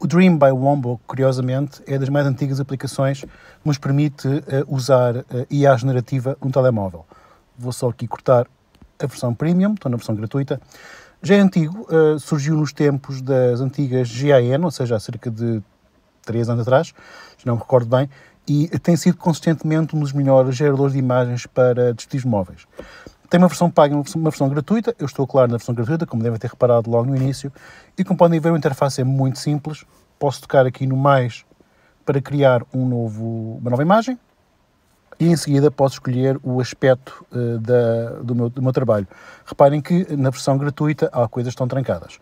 O Dream by Wombo, curiosamente, é das mais antigas aplicações que nos permite uh, usar uh, IA generativa no telemóvel. Vou só aqui cortar a versão premium, estou na versão gratuita. Já é antigo, uh, surgiu nos tempos das antigas GAN, ou seja, há cerca de 3 anos atrás, se não me recordo bem, e tem sido consistentemente um dos melhores geradores de imagens para dispositivos móveis. Tem uma versão paga e uma versão gratuita. Eu estou, claro, na versão gratuita, como devem ter reparado logo no início. E como podem ver, a interface é muito simples. Posso tocar aqui no mais para criar um novo, uma nova imagem. E em seguida posso escolher o aspecto uh, da, do, meu, do meu trabalho. Reparem que na versão gratuita há coisas que estão trancadas.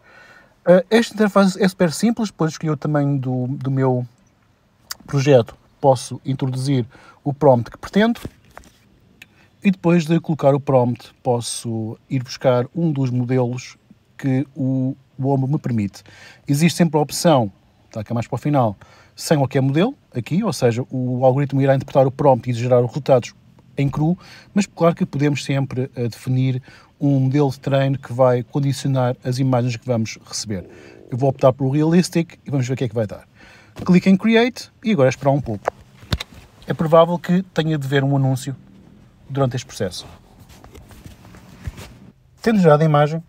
Uh, esta interface é super simples. Depois escolher o tamanho do, do meu projeto, posso introduzir o prompt que pretendo e depois de colocar o prompt, posso ir buscar um dos modelos que o Wombo me permite. Existe sempre a opção, está cá mais para o final, sem qualquer modelo, aqui, ou seja, o algoritmo irá interpretar o prompt e gerar os resultados em cru, mas claro que podemos sempre uh, definir um modelo de treino que vai condicionar as imagens que vamos receber. Eu vou optar pelo Realistic e vamos ver o que é que vai dar. Clique em Create e agora é esperar um pouco. É provável que tenha de ver um anúncio durante este processo. Tendo gerado a imagem,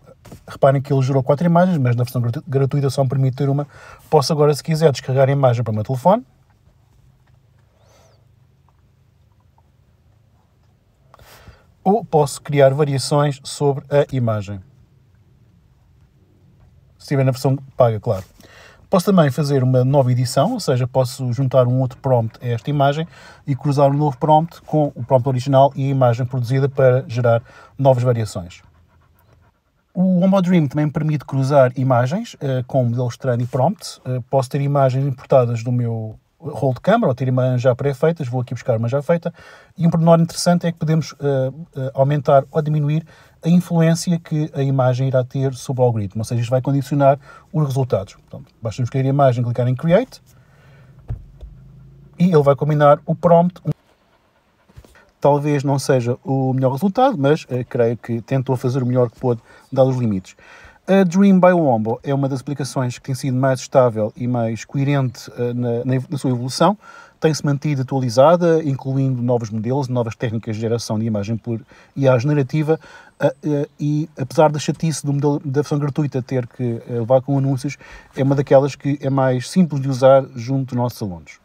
reparem que ele gerou quatro imagens, mas na versão gratuita só me permite ter uma. Posso agora, se quiser, descarregar a imagem para o meu telefone. Ou posso criar variações sobre a imagem. Se estiver na versão paga, claro. Posso também fazer uma nova edição, ou seja, posso juntar um outro prompt a esta imagem e cruzar um novo prompt com o prompt original e a imagem produzida para gerar novas variações. O Wombo Dream também permite cruzar imagens uh, com modelos treino e prompts. Uh, posso ter imagens importadas do meu rol de câmera ou ter imagens já pré-feitas. Vou aqui buscar uma já feita. E um pormenor interessante é que podemos uh, aumentar ou diminuir a influência que a imagem irá ter sobre o algoritmo, ou seja, isto vai condicionar os resultados. Portanto, basta escolher a imagem, clicar em Create e ele vai combinar o prompt. Talvez não seja o melhor resultado, mas uh, creio que tentou fazer o melhor que pôde, dados os limites. A Dream by Wombo é uma das aplicações que tem sido mais estável e mais coerente uh, na, na, sua evolução tem-se mantido atualizada, incluindo novos modelos, novas técnicas de geração de imagem por IA generativa, e apesar da chatice do modelo da versão gratuita ter que levar com anúncios, é uma daquelas que é mais simples de usar junto dos nossos alunos.